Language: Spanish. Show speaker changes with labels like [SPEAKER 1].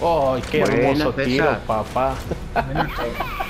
[SPEAKER 1] ¡Ay, qué hermoso tiro, papá!